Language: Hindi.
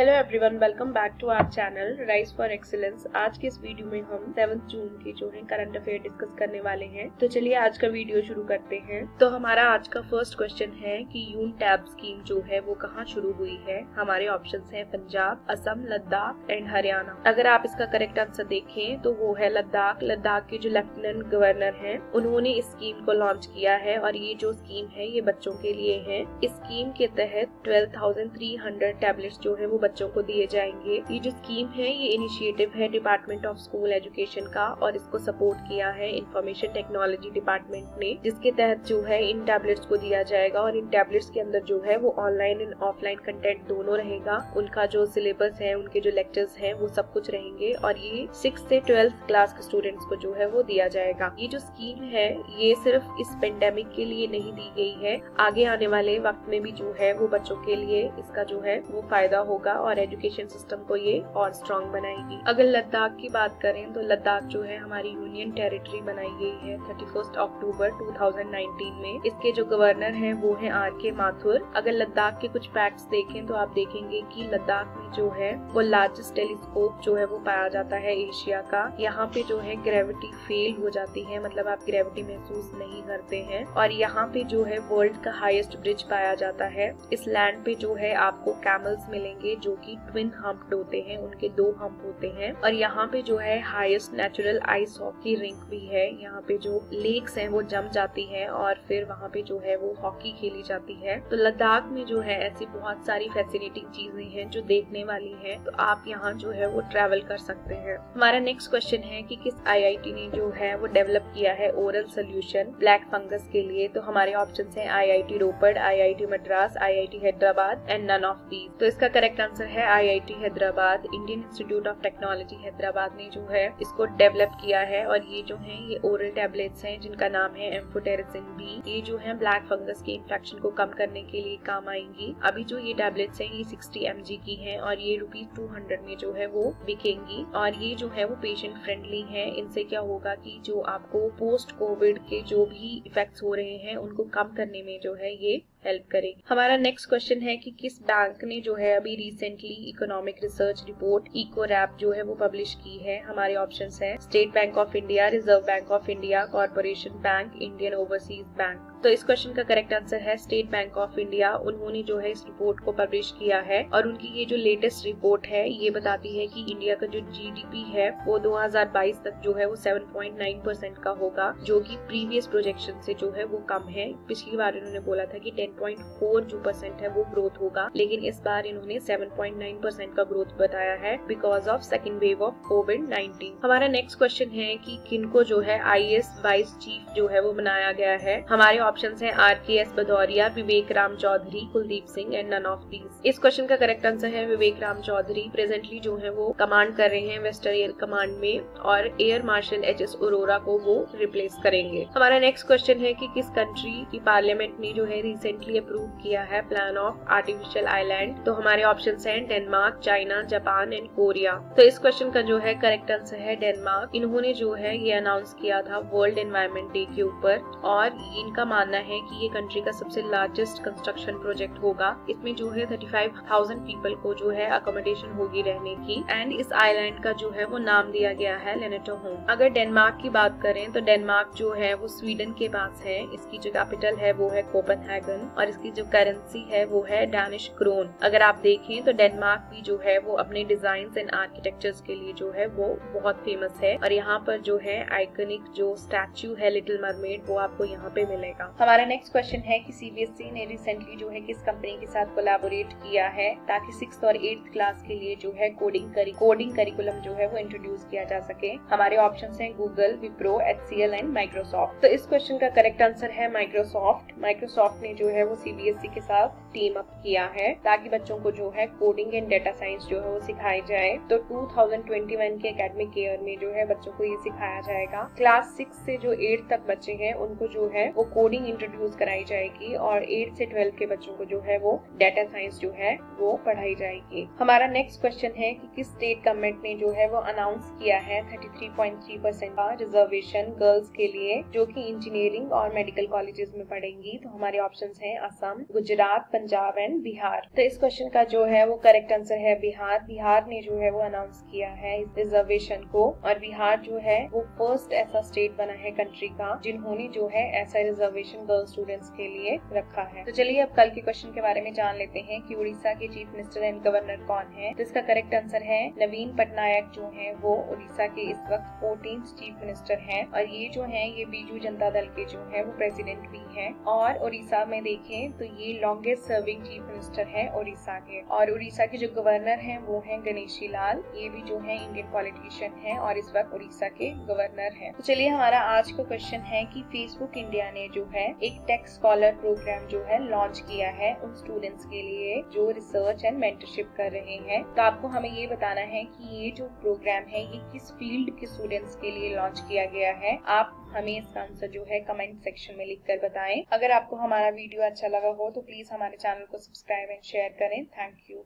Hello everyone welcome back to our channel rise for excellence आज के इस वीडियो में हम सेवंथ जून की जो है करंट अफेयर डिस्कस करने वाले हैं। तो चलिए आज का वीडियो शुरू करते हैं। तो हमारा आज का फ़र्स्ट क्वेश्चन है कि यून टैब स्कीम जो है, वो कहाँ शुरू हुई है? हमारे ऑप्शन है पंजाब, असम, लद्दाख एंड हरियाणा। अगर आप इसका करेक्ट आंसर देखें तो वो है लद्दाख। लद्दाख के जो लेफ्टिनेंट गवर्नर है, उन्होंने इस स्कीम को लॉन्च किया है और ये जो स्कीम है, ये बच्चों के लिए है। इस स्कीम के तहत ट्वेल्व थाउज़ेंड थ्री हंड्रेड जो है, वो बच्चों को दिए जाएँगे। ये जो स्कीम है, ये इनिशिएटिव है डिपार्टमेंट ऑफ़ स्कूल एजुकेशन का और इसको सपोर्ट किया है इंफॉर्मेशन टेक्नोलॉजी डिपार्टमेंट ने, जिसके तहत जो है इन टैबलेट्स को दिया जाएगा और इन टैबलेट्स के अंदर जो है वो ऑनलाइन एंड ऑफलाइन कंटेंट दोनों रहेगा। उनका जो सिलेबस है, उनके जो लेक्चर्स है, वो सब कुछ रहेंगे और ये सिक्स से ट्वेल्थ क्लास के स्टूडेंट्स को जो है वो दिया जाएगा। ये जो स्कीम है, ये सिर्फ़ इस पेंडेमिक के लिए नहीं दी गई है। आगे आने वाले वक्त में भी जो है वो बच्चों के लिए इसका जो है वो फ़ायदा होगा और एजुकेशन सिस्टम को ये और स्ट्रॉन्ग बनाएगी। अगर लद्दाख की बात करें तो लद्दाख जो है हमारी यूनियन टेरिटरी बनाई गई है थर्टी फ़र्स्ट अक्टूबर टू में। इसके जो गवर्नर है वो है आर के माथुर अगर लद्दाख के कुछ फैक्ट्स देखें तो आप देखेंगे की लद्दाख में जो है वो लार्जेस्ट टेलीस्कोप जो है वो पाया जाता है एशिया का। यहाँ पे जो है ग्रेविटी फेल हो जाती है मतलब आप ग्रेविटी महसूस नहीं करते हैं। और यहाँ पे जो है वर्ल्ड का हाईएस्ट ब्रिज पाया जाता है। इस लैंड पे जो है आपको कैमल्स मिलेंगे जो कि ट्विन हम्प्ड होते हैं, उनके दो हम्प होते हैं। और यहाँ पे जो है highest natural ice hockey rink भी है। यहाँ पे जो लेक्स हैं, वो जम जाती है और फिर वहाँ पे जो है वो हॉकी खेली जाती है। तो लद्दाख में जो है ऐसी बहुत सारी फैसिनेटिंग चीज़ें हैं जो देखने वाली है। तो आप यहाँ जो है वो ट्रेवल कर सकते हैं। हमारा नेक्स्ट क्वेश्चन है कि किस आईआईटी ने जो है वो डेवलप किया है ओरल सोल्यूशन ब्लैक फंगस के लिए। तो हमारे ऑप्शन है I I T Ropar I I T Madras I I T Hyderabad and none of these तो इसका करेक्ट आंसर है IIT Hyderabad, Indian Institute of Technology Hyderabad ने जो है इसको डेवलप किया है और ये जो है, ये ओरल टेबलेट्स हैं, जिनका नाम है एम्फोटेरिसिन बी ये जो है ब्लैक फंगस के इन्फेक्शन को कम करने के लिए काम आएँगी। अभी जो ये टेबलेट्स हैं, ये सिक्सटी एम की हैं और ये रुपीज़ टू में जो है वो बिकेंगी। और ये जो है, वो पेशेंट फ्रेंडली है। इनसे क्या होगा की जो आपको पोस्ट कोविड के जो भी इफ़ेक्ट हो रहे हैं, उनको कम करने में जो है ये हेल्प करेगी हमारा नेक्स्ट क्वेश्चन है कि किस बैंक ने जो है अभी recently economic research report eco wrap जो है वो पब्लिश की है? हमारे ऑप्शन है State Bank of India Reserve Bank of India Corporation Bank Indian Overseas Bank तो इस क्वेश्चन का करेक्ट आंसर है स्टेट बैंक ऑफ़ इंडिया उन्होंने जो है इस रिपोर्ट को पब्लिश किया है और उनकी ये जो लेटेस्ट रिपोर्ट है, ये बताती है कि इंडिया का जो जीडीपी है, वो 2022 तक जो है वो 7.9 परसेंट का होगा, जो कि प्रीवियस प्रोजेक्शन से जो है वो कम है। पिछली बार इन्होंने बोला था कि 10.4 जो परसेंट है, वो ग्रोथ होगा। लेकिन इस बार इन्होंने 7.9 परसेंट का ग्रोथ बताया है because of second wave of Covid 19 हमारा नेक्स्ट क्वेश्चन है कि किनको जो है आई एस वाइस चीफ जो है वो बनाया गया है। हमारे ऑप्शन है R K S Bhadauria, Vivek Ram Chaudhary, Kuldeep Singh and none of these इस क्वेश्चन का करेक्ट आंसर है विवेक राम चौधरी। प्रेजेंटली जो है वो कमांड कर रहे हैं वेस्टर्न एयर कमांड में और air marshal H S Arora को वो रिप्लेस करेंगे। हमारा नेक्स्ट क्वेश्चन है कि किस कंट्री की पार्लियामेंट ने जो है रिसेंट रिसेंटली अप्रूव किया है प्लान ऑफ़ आर्टिफिशियल आइलैंड तो हमारे ऑप्शन है Denmark China Japan and Korea तो इस क्वेश्चन का जो है करेक्ट आंसर है डेनमार्क इन्होंने जो है ये अनाउंस किया था वर्ल्ड एनवायरमेंट डे के ऊपर और इनका मानना है कि ये कंट्री का सबसे लार्जेस्ट कंस्ट्रक्शन प्रोजेक्ट होगा। इसमें जो है थर्टी फाइव थाउज़ेंड पीपल को जो है अकोमोडेशन होगी रहने की। एंड इस आइलैंड का जो है वो नाम दिया गया है लेनेटो होम अगर डेनमार्क की बात करें तो डेनमार्क जो है वो स्वीडन के पास है। इसकी जो कैपिटल है वो है कोपन और इसकी जो करेंसी है, वो है डैनिश क्रोन अगर आप देखें तो डेनमार्क भी जो है, वो अपने डिज़ाइन एंड आर्किटेक्चर्स के लिए जो है, वो बहुत फ़ेमस है. और यहाँ पर जो है आइकनिक जो स्टैच्यू है लिटिल मरमेड वो आपको यहाँ पे मिलेगा. हमारा नेक्स्ट क्वेश्चन है कि सीबीएसई ने रिसेंटली जो है, किस कंपनी के साथ कोलैबोरेट किया है, ताकि सिक्स और एट्थ क्लास के लिए जो है कोडिंग करी कोडिंग करिकुलम जो है, वो इंट्रोड्यूस किया जा सके. हमारे ऑप्शन है Google Wipro H and Microsoft तो इस क्वेश्चन का करेक्ट आंसर है माइक्रोसॉफ्ट माइक्रोसॉफ्ट ने जो है वो सीबीएसई के साथ टीम अप किया है, ताकि बच्चों को जो है कोडिंग एंड डेटा साइंस जो है वो सिखाई जाए। तो 2021 के एकेडमिक ईयर में जो है बच्चों को ये सिखाया जाएगा। क्लास सिक्स से जो एट तक बच्चे हैं, उनको जो है वो कोडिंग इंट्रोड्यूस कराई जाएगी और एट से ट्वेल्थ के बच्चों को जो है वो डेटा साइंस जो है वो पढ़ाई जाएगी। हमारा नेक्स्ट क्वेश्चन है कि किस स्टेट गवर्नमेंट ने जो है वो अनाउंस किया है 33.3 परसेंट का रिजर्वेशन गर्ल्स के लिए, जो कि इंजीनियरिंग और मेडिकल कॉलेजेस में पढ़ेंगी। तो हमारे ऑप्शन है असम, गुजरात, पंजाब एंड बिहार। तो इस क्वेश्चन का जो है वो करेक्ट आंसर है बिहार। बिहार ने जो है वो अनाउंस किया है इस रिजर्वेशन को और बिहार जो है वो फ़र्स्ट ऐसा स्टेट बना है कंट्री का जिन्होंने जो है ऐसा रिजर्वेशन गर्ल स्टूडेंट्स के लिए रखा है। तो चलिए अब कल के क्वेश्चन के बारे में जान लेते हैं कि उड़ीसा के चीफ मिनिस्टर एंड गवर्नर कौन है। तो इसका करेक्ट आंसर है नवीन पटनायक जो है वो उड़ीसा के इस वक्त फोर्टीन चीफ मिनिस्टर है और ये जो है, ये बीजू जनता दल के जो है वो प्रेसिडेंट भी है और उड़ीसा में देखें तो ये लॉन्गेस्ट सर्विंग चीफ मिनिस्टर है उड़ीसा के। और उड़ीसा के जो गवर्नर है, वो है गणेशी लाल। ये भी जो है इंडियन पॉलिटिशियन है और इस वक्त उड़ीसा के गवर्नर है। तो चलिए, हमारा आज का क्वेश्चन है कि फेसबुक इंडिया ने जो है एक टेक स्कॉलर प्रोग्राम जो है लॉन्च किया है उन स्टूडेंट्स के लिए जो रिसर्च एंड मेंटरशिप कर रहे हैं। तो आपको हमें ये बताना है कि ये जो प्रोग्राम है, ये किस फ़ील्ड के स्टूडेंट्स के लिए लॉन्च किया गया है। आप हमें इसका आंसर जो है कमेंट सेक्शन में लिख कर बताएँ। अगर आपको हमारा वीडियो अच्छा लगा हो तो प्लीज़ हमारे चैनल को सब्सक्राइब एंड शेयर करें। Thank you